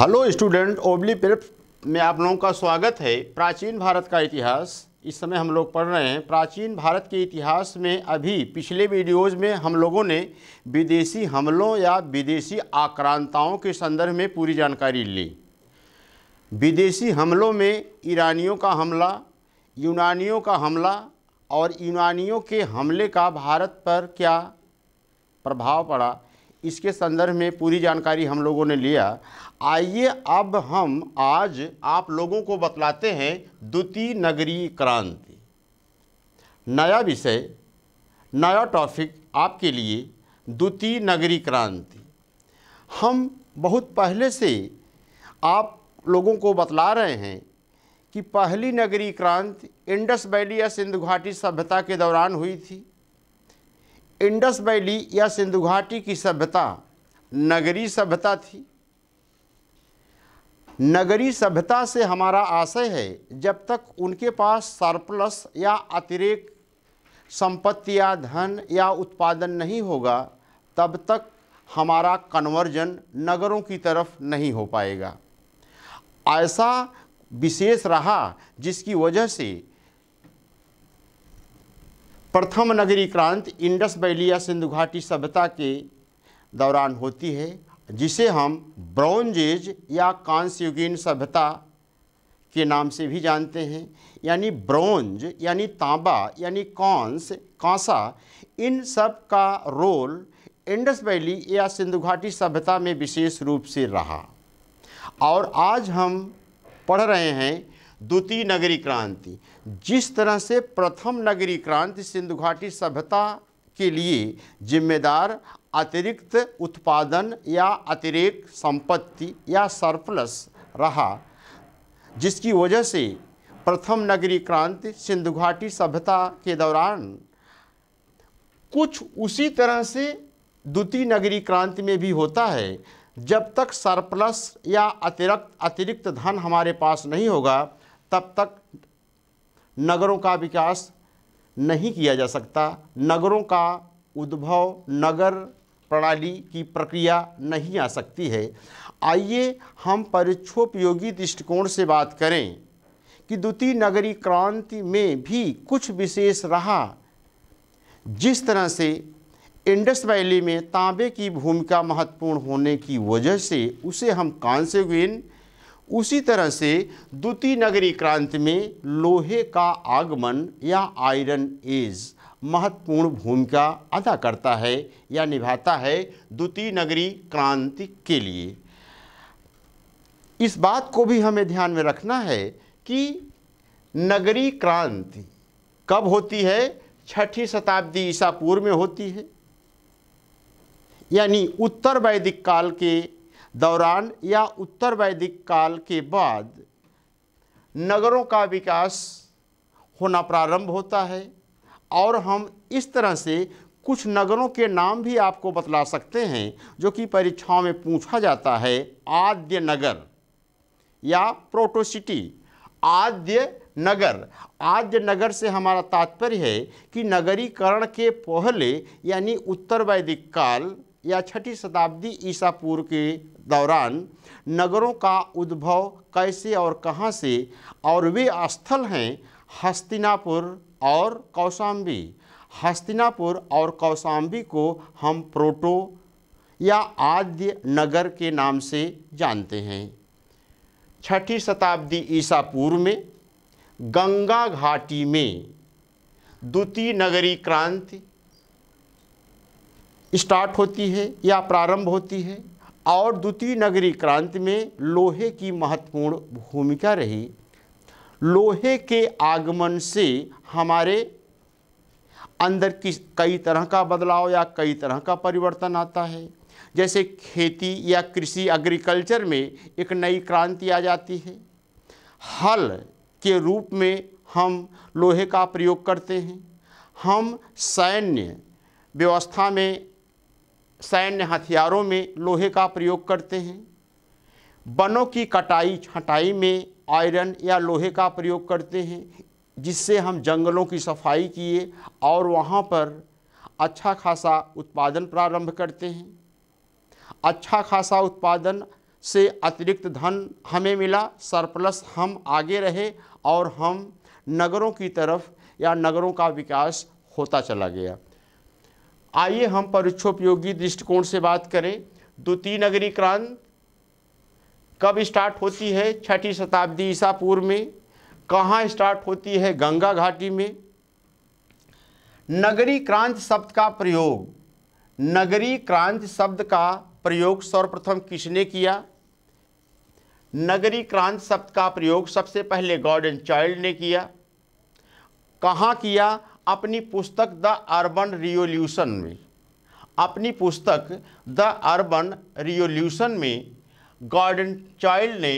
Hello student ओबली prep में आप लोगों का स्वागत है। प्राचीन भारत का इतिहास। इस समय हम लोग पढ़ रहे हैं। प्राचीन भारत के इतिहास में अभी पिछले वीडियोज़ में हम लोगों ने विदेशी हमलों या विदेशी आक्रांताओं के संदर्भ में पूरी जानकारी ली। विदेशी हमलों में ईरानियों का हमला, यूनानियों का हमला और यूनानियों के हमले का भारत पर क्या प्रभाव पड़ा? इसके संदर्भ में पूरी जानकारी हम लोगों ने लिया। आइए अब हम आज आप लोगों को बतलाते हैं द्वितीय नगरीय क्रांति। नया विषय, नया टॉपिक आपके लिए द्वितीय नगरी क्रांति। हम बहुत पहले से आप लोगों को बतला रहे हैं कि पहली नगरी क्रांति इंडस वैली या सिंधु घाटी सभ्यता के दौरान हुई थी। इंडस वैली या सिंधु घाटी की सभ्यता नगरीय सभ्यता थी। नगरीय सभ्यता से हमारा आशय है, जब तक उनके पास सरप्लस या अतिरिक्त संपत्ति या धन या उत्पादन नहीं होगा, तब तक हमारा कन्वर्जन नगरों की तरफ़ नहीं हो पाएगा। ऐसा विशेष रहा जिसकी वजह से प्रथम नगरीय क्रांति इंडस वैली या सिंधु घाटी सभ्यता के दौरान होती है, जिसे हम ब्रॉन्ज एज या कांस्युगीन सभ्यता के नाम से भी जानते हैं। यानी ब्रॉन्ज, यानी तांबा, यानी कांस कांसा, इन सब का रोल इंडस वैली या सिंधु घाटी सभ्यता में विशेष रूप से रहा। और आज हम पढ़ रहे हैं द्वितीय नगरी क्रांति। जिस तरह से प्रथम नगरी क्रांति सिंधु घाटी सभ्यता के लिए जिम्मेदार, अतिरिक्त उत्पादन या अतिरिक्त संपत्ति या सरप्लस रहा, जिसकी वजह से प्रथम नगरी क्रांति सिंधु घाटी सभ्यता के दौरान कुछ उसी तरह से द्वितीय नगरी क्रांति में भी होता है, जब तक सरप्लस या अतिरिक्त अतिरिक्त धन हमारे पास नहीं होगा, तब तक नगरों का विकास नहीं किया जा सकता, नगरों का उद्भव नगर प्रणाली की प्रक्रिया नहीं आ सकती है। आइए हम परीक्षोपयोगी दृष्टिकोण से बात करें कि द्वितीय नगरी क्रांति में भी कुछ विशेष रहा। जिस तरह से इंडस वैली में तांबे की भूमिका महत्वपूर्ण होने की वजह से उसे हम कांस्यगुइन उसी तरह से द्वितीय नगरी क्रांति में लोहे का आगमन या आयरन एज महत्वपूर्ण भूमिका अदा करता है या निभाता है द्वितीय नगरी क्रांति के लिए। इस बात को भी हमें ध्यान में रखना है कि नगरी क्रांति कब होती है? छठी शताब्दी ईसा पूर्व में होती है। यानी उत्तर वैदिक काल के दौरान या उत्तर वैदिक काल के बाद नगरों का विकास होना प्रारंभ होता है और हम इस तरह से कुछ नगरों के नाम भी आपको बतला सकते हैं, जो कि परीक्षाओं में पूछा जाता है, आद्य नगर या प्रोटोसिटी आद्य नगर। आद्य नगर से हमारा तात्पर्य है कि नगरीकरण के पहले, यानी उत्तर वैदिक काल या छठी शताब्दी ईसा पूर्व के दौरान नगरों का उद्भव कैसे और कहाँ से, और वे स्थल हैं हस्तिनापुर और कौशाम्बी। हस्तिनापुर और कौशाम्बी को हम प्रोटो या आद्य नगर के नाम से जानते हैं। छठी शताब्दी ईसा पूर्व में गंगा घाटी में द्वितीय नगरी क्रांति स्टार्ट होती है या प्रारंभ होती है और द्वितीय नगरी क्रांति में लोहे की महत्वपूर्ण भूमिका रही। लोहे के आगमन से हमारे अंदर की कई तरह का बदलाव या कई तरह का परिवर्तन आता है। जैसे खेती या कृषि एग्रीकल्चर में एक नई क्रांति आ जाती है। हल के रूप में हम लोहे का प्रयोग करते हैं। हम सैन्य व्यवस्था में सैन्य हथियारों में लोहे का प्रयोग करते हैं। वनों की कटाई, छटाई में आयरन या लोहे का प्रयोग करते हैं, जिससे हम जंगलों की सफ़ाई किए और वहाँ पर अच्छा खासा उत्पादन प्रारंभ करते हैं। अच्छा खासा उत्पादन से अतिरिक्त धन हमें मिला, सरप्लस हम आगे रहे और हम नगरों की तरफ़ या नगरों का विकास होता चला गया। आइए हम परीक्षोपयोगी दृष्टिकोण से बात करें। द्वितीय नगरी क्रांति कब स्टार्ट होती है? छठी शताब्दी ईसा पूर्व में। कहाँ स्टार्ट होती है? गंगा घाटी में। नगरी क्रांति शब्द का प्रयोग। नगरी क्रांति शब्द का प्रयोग सर्वप्रथम किसने किया? नगरी क्रांति शब्द का प्रयोग सबसे पहले गॉर्डन चाइल्ड ने किया। कहाँ किया? अपनी पुस्तक द अर्बन रियोल्यूशन में, अपनी पुस्तक द अर्बन रियोल्यूशन में, गॉर्डन चाइल्ड ने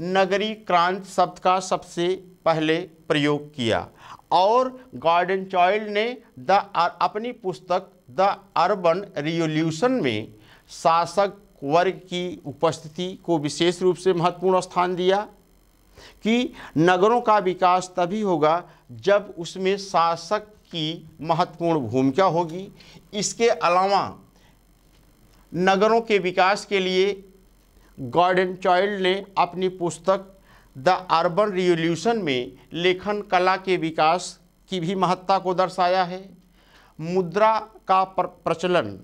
नगरी क्रांति शब्द का सबसे पहले प्रयोग किया और गॉर्डन चाइल्ड ने द अपनी पुस्तक द अर्बन रियोल्यूशन में शासक वर्ग की उपस्थिति को विशेष रूप से महत्वपूर्ण स्थान दिया। कि नगरों का विकास तभी होगा जब उसमें शासक की महत्वपूर्ण भूमिका होगी। इसके अलावा नगरों के विकास के लिए गॉर्डन चाइल्ड ने अपनी पुस्तक द अर्बन रिवोल्यूशन में लेखन कला के विकास की भी महत्ता को दर्शाया है। मुद्रा का प्रचलन,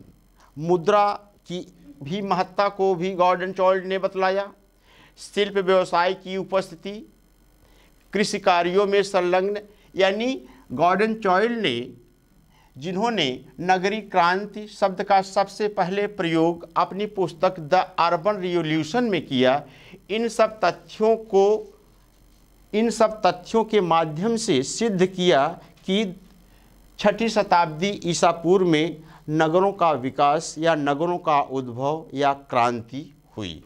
मुद्रा की भी महत्ता को भी गॉर्डन चाइल्ड ने बतलाया। शिल्प व्यवसाय की उपस्थिति कृषि कार्यों में संलग्न, यानी गॉर्डन चॉयल ने, जिन्होंने नगरी क्रांति शब्द का सबसे पहले प्रयोग अपनी पुस्तक द अर्बन रिवोल्यूशन में किया, इन सब तथ्यों को, इन सब तथ्यों के माध्यम से सिद्ध किया कि छठी शताब्दी ईसा पूर्व में नगरों का विकास या नगरों का उद्भव या क्रांति हुई।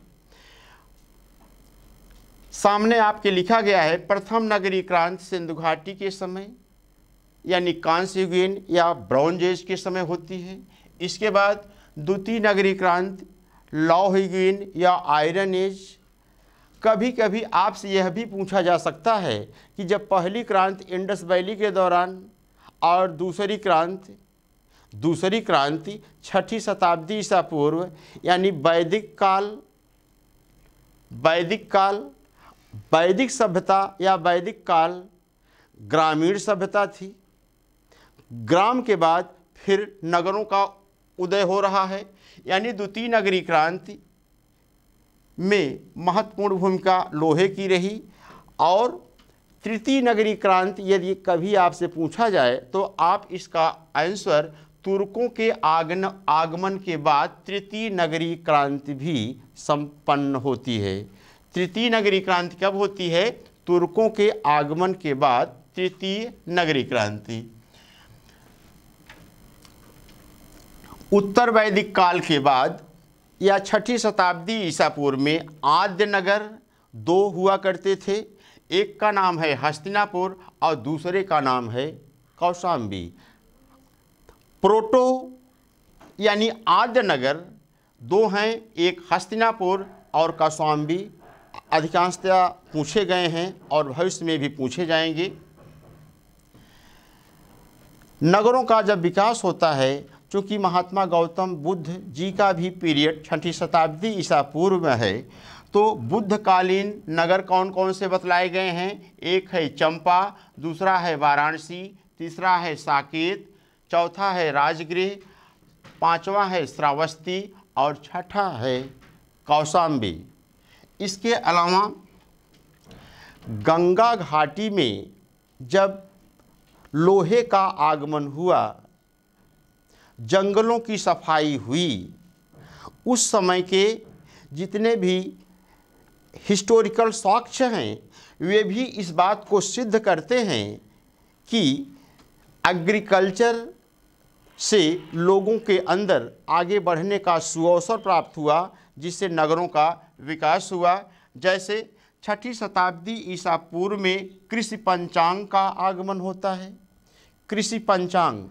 सामने आपके लिखा गया है, प्रथम नगरी क्रांति सिंधु घाटी के समय, यानी कांस्य युगीन या ब्रॉन्ज एज के समय होती है। इसके बाद द्वितीय नगरी क्रांति, लौह युगीन या आयरन एज। कभी कभी आपसे यह भी पूछा जा सकता है कि जब पहली क्रांति इंडस वैली के दौरान और दूसरी क्रांति दूसरी क्रांति छठी शताब्दी ईसा पूर्व, यानी वैदिक काल वैदिक काल वैदिक सभ्यता या वैदिक काल ग्रामीण सभ्यता थी। ग्राम के बाद फिर नगरों का उदय हो रहा है, यानी द्वितीय नगरी क्रांति में महत्वपूर्ण भूमिका लोहे की रही और तृतीय नगरी क्रांति यदि कभी आपसे पूछा जाए तो आप इसका आंसर तुर्कों के आगन, आगमन के बाद तृतीय नगरी क्रांति भी संपन्न होती है। तृतीय नगरी क्रांति कब होती है? तुर्कों के आगमन के बाद तृतीय नगरी क्रांति। उत्तर वैदिक काल के बाद या छठी शताब्दी ईसा पूर्व में आद्य नगर दो हुआ करते थे। एक का नाम है हस्तिनापुर और दूसरे का नाम है कौशाम्बी। प्रोटो यानी आद्य नगर दो हैं, एक हस्तिनापुर और कौशाम्बी। अधिकांशतः पूछे गए हैं और भविष्य में भी पूछे जाएँगे। नगरों का जब विकास होता है, चूँकि महात्मा गौतम बुद्ध जी का भी पीरियड छठी शताब्दी ईसा पूर्व में है तो बुद्धकालीन नगर कौन कौन से बतलाए गए हैं? एक है चंपा, दूसरा है वाराणसी, तीसरा है साकेत, चौथा है राजगृह, पांचवा है श्रावस्ती और छठा है कौशाम्बी। इसके अलावा गंगा घाटी में जब लोहे का आगमन हुआ, जंगलों की सफ़ाई हुई, उस समय के जितने भी हिस्टोरिकल साक्ष्य हैं, वे भी इस बात को सिद्ध करते हैं कि एग्रीकल्चर से लोगों के अंदर आगे बढ़ने का सुअवसर प्राप्त हुआ, जिससे नगरों का विकास हुआ, जैसे छठी शताब्दी ईसा पूर्व में कृषि पंचांग का आगमन होता है। कृषि पंचांग।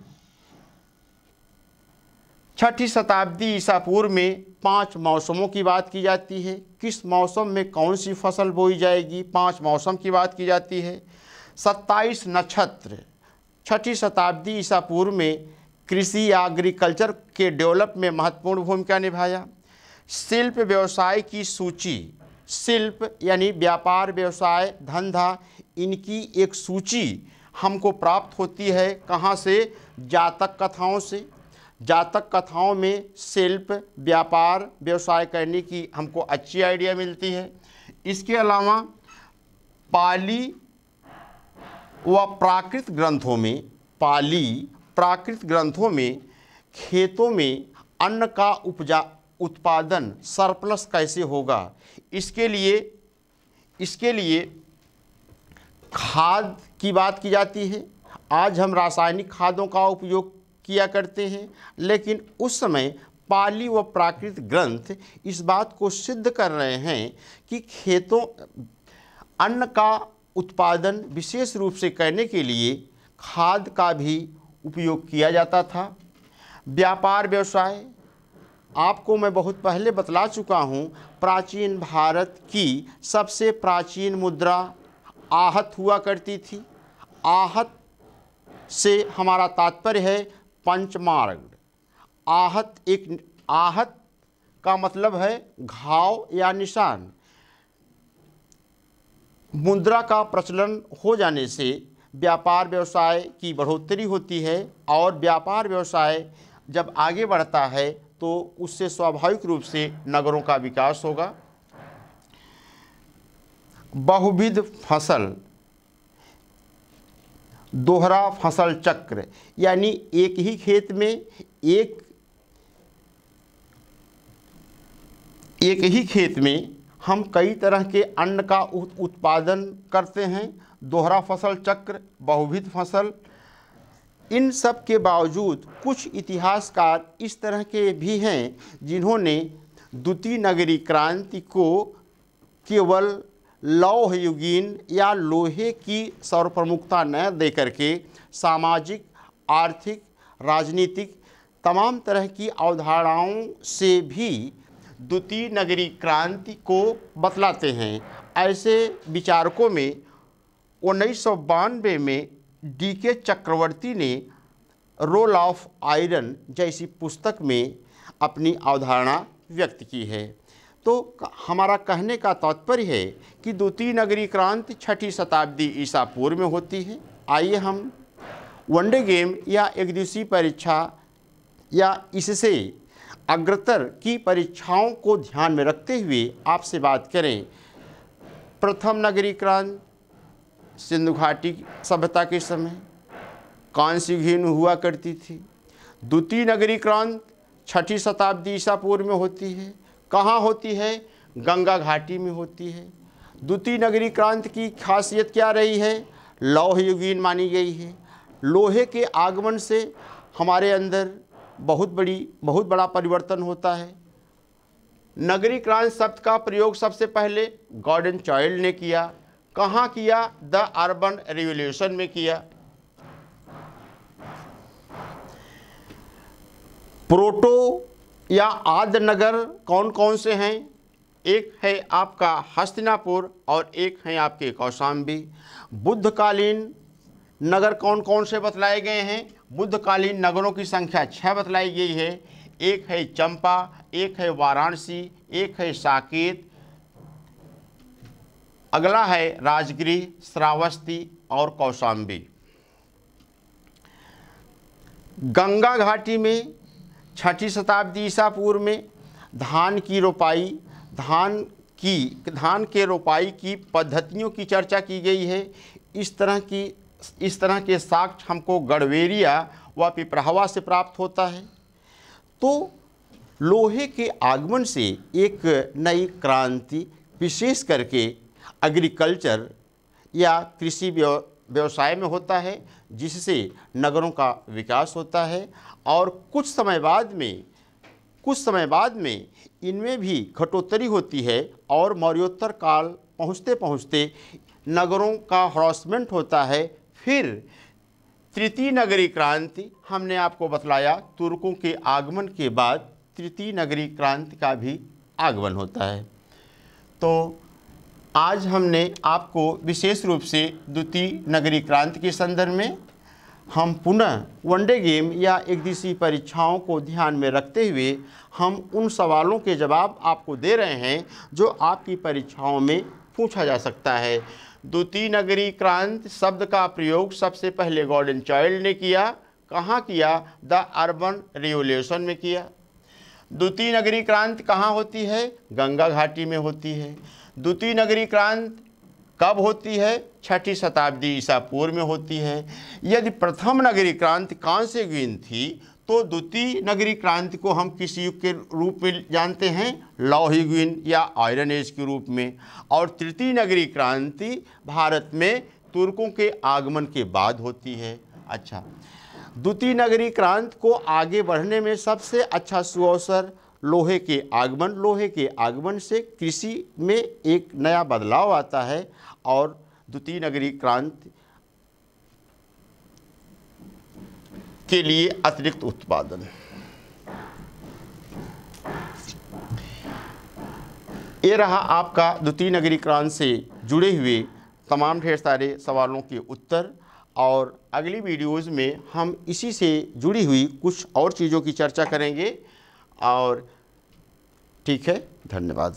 छठी शताब्दी ईसा पूर्व में पाँच मौसमों की बात की जाती है। किस मौसम में कौन सी फ़सल बोई जाएगी, पाँच मौसम की बात की जाती है। सत्ताईस नक्षत्र। छठी शताब्दी ईसा पूर्व में कृषि या एग्रीकल्चर के डेवलप में महत्वपूर्ण भूमिका निभाया। शिल्प व्यवसाय की सूची। शिल्प यानी व्यापार, व्यवसाय, धंधा, इनकी एक सूची हमको प्राप्त होती है कहाँ से? जातक कथाओं से। जातक कथाओं में शिल्प, व्यापार, व्यवसाय करने की हमको अच्छी आइडिया मिलती है। इसके अलावा पाली व प्राकृत ग्रंथों में, पाली प्राकृत ग्रंथों में, खेतों में अन्न का उपजा उत्पादन सरप्लस कैसे होगा? इसके लिए इसके लिए खाद की बात की जाती है। आज हम रासायनिक खादों का उपयोग किया करते हैं, लेकिन उस समय पाली व प्राकृत ग्रंथ इस बात को सिद्ध कर रहे हैं कि खेतों, अन्न का उत्पादन विशेष रूप से करने के लिए खाद का भी उपयोग किया जाता था। व्यापार व्यवसाय आपको मैं बहुत पहले बतला चुका हूँ, प्राचीन भारत की सबसे प्राचीन मुद्रा आहत हुआ करती थी। आहत से हमारा तात्पर्य है पंचमार्ग। आहत एक, आहत का मतलब है घाव या निशान। मुद्रा का प्रचलन हो जाने से व्यापार व्यवसाय की बढ़ोतरी होती है और व्यापार व्यवसाय जब आगे बढ़ता है तो उससे स्वाभाविक रूप से नगरों का विकास होगा। बहुविध फ़सल, दोहरा फ़सल चक्र, यानी एक ही खेत में एक एक ही खेत में हम कई तरह के अन्न का उत्पादन करते हैं। दोहरा फ़सल चक्र, बहुविध फ़सल इन सब के बावजूद कुछ इतिहासकार इस तरह के भी हैं जिन्होंने द्वितीय नगरी क्रांति को केवल लौह युगीन या लोहे की सर्वप्रमुखता न देकर के सामाजिक, आर्थिक, राजनीतिक तमाम तरह की अवधारणाओं से भी द्वितीय नगरी क्रांति को बतलाते हैं। ऐसे विचारकों में उन्नीस सौ बानवे में डी के चक्रवर्ती ने रोल ऑफ़ आयरन जैसी पुस्तक में अपनी अवधारणा व्यक्त की है। तो हमारा कहने का तात्पर्य है कि द्वितीय नगरी क्रांति छठी शताब्दी ईसा पूर्व में होती है। आइए हम वनडे गेम या एक दिवसीय परीक्षा या इससे अग्रतर की परीक्षाओं को ध्यान में रखते हुए आपसे बात करें। प्रथम नगरी क्रांति सिंधु घाटी सभ्यता के समय घीन हुआ करती थी? द्वितीय नगरी क्रांत छठी शताब्दी ईसा पूर्व में होती है। कहाँ होती है? गंगा घाटी में होती है। द्वितीय नगरी क्रांति की खासियत क्या रही है? लौह युगीन मानी गई है। लोहे के आगमन से हमारे अंदर बहुत बड़ी, बहुत बड़ा परिवर्तन होता है। नगरी क्रांति शब्द का प्रयोग सबसे पहले गॉर्डन चाइल्ड ने किया। कहाँ किया? द अर्बन रिवोल्यूशन में किया। प्रोटो या आद्य नगर कौन कौन से हैं? एक है आपका हस्तिनापुर और एक है आपके कौशाम्बी। बुद्धकालीन नगर कौन कौन से बतलाए गए हैं? बुद्धकालीन नगरों की संख्या छः बतलाई गई है। एक है चंपा, एक है वाराणसी, एक है साकेत अगला है राजगृह श्रावस्ती और कौशाम्बी। गंगा घाटी में, छठी शताब्दी ईसा पूर्व में धान की रोपाई, धान की, धान के रोपाई की पद्धतियों की चर्चा की गई है। इस तरह की, इस तरह के साक्ष्य हमको गढ़वेरिया व पिपरावा से प्राप्त होता है। तो लोहे के आगमन से एक नई क्रांति विशेष करके एग्रीकल्चर या कृषि व्यवसाय में होता है, जिससे नगरों का विकास होता है और कुछ समय बाद में, कुछ समय बाद में इनमें भी घटोत्तरी होती है और मौर्योत्तर काल पहुँचते पहुँचते नगरों का हरासमेंट होता है। फिर तृतीय नगरी क्रांति हमने आपको बतलाया, तुर्कों के आगमन के बाद तृतीय नगरी क्रांति का भी आगमन होता है। तो आज हमने आपको विशेष रूप से द्वितीय नगरी क्रांति के संदर्भ में हम पुनः वनडे गेम या एक दिवसीय परीक्षाओं को ध्यान में रखते हुए हम उन सवालों के जवाब आपको दे रहे हैं जो आपकी परीक्षाओं में पूछा जा सकता है। द्वितीय नगरी क्रांति शब्द का प्रयोग सबसे पहले गॉर्डन चाइल्ड ने किया। कहाँ किया? द अर्बन रिवोल्यूशन में किया। द्वितीय नगरी क्रांति कहाँ होती है? गंगा घाटी में होती है। द्वितीय नगरी क्रांति कब होती है? छठी शताब्दी ईसा पूर्व में होती है। यदि प्रथम नगरी क्रांति कहाँ से हुई थी तो द्वितीय नगरी क्रांति को हम किस युग के रूप में जानते हैं लौहिग्विन या आयरन एज के रूप में। और तृतीय नगरी क्रांति भारत में तुर्कों के आगमन के बाद होती है। अच्छा द्वितीय नगरी क्रांति को आगे बढ़ने में सबसे अच्छा सुअवसर लोहे के आगमन, लोहे के आगमन से कृषि में एक नया बदलाव आता है और द्वितीय नगरी क्रांति के लिए अतिरिक्त उत्पादन। ये रहा आपका द्वितीय नगरी क्रांति से जुड़े हुए तमाम ढेर सारे सवालों के उत्तर और अगली वीडियोज़ में हम इसी से जुड़ी हुई कुछ और चीज़ों की चर्चा करेंगे और ठीक है धन्यवाद।